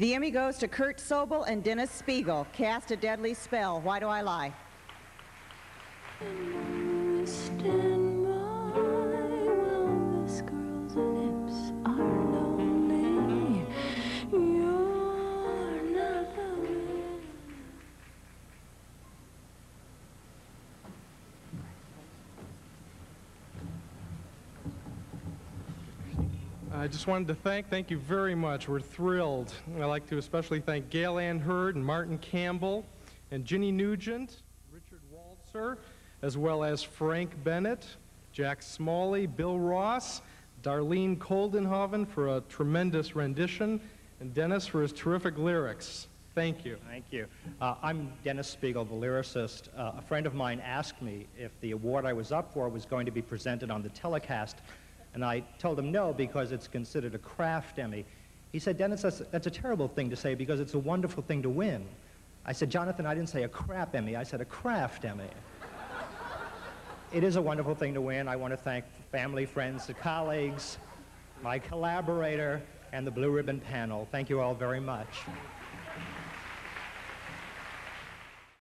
The Emmy goes to Kurt Sobel and Dennis Spiegel. Cast a deadly spell. Why do I lie? I just wanted to thank, thank you very much. We're thrilled. I'd like to especially thank Gale Anne Hurd and Martin Campbell and Ginny Nugent, Richard Waltzer, as well as Frank Bennett, Jack Smalley, Bill Ross, Darlene Koldenhoven for a tremendous rendition, and Dennis for his terrific lyrics. Thank you. Thank you. Uh, I'm Dennis Spiegel, the lyricist. Uh, a friend of mine asked me if the award I was up for was going to be presented on the telecast, and I told him no because it's considered a craft Emmy. He said, Dennis, that's, that's a terrible thing to say because it's a wonderful thing to win. I said, Jonathan, I didn't say a crap Emmy, I said a craft Emmy. it is a wonderful thing to win. I want to thank family, friends, the colleagues, my collaborator, and the Blue Ribbon panel. Thank you all very much.